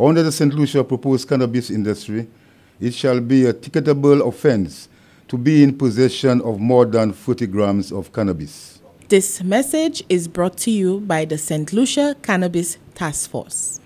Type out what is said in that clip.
under the St. Lucia proposed cannabis industry, it shall be a ticketable offense to be in possession of more than 40 grams of cannabis. This message is brought to you by the St. Lucia Cannabis Task Force.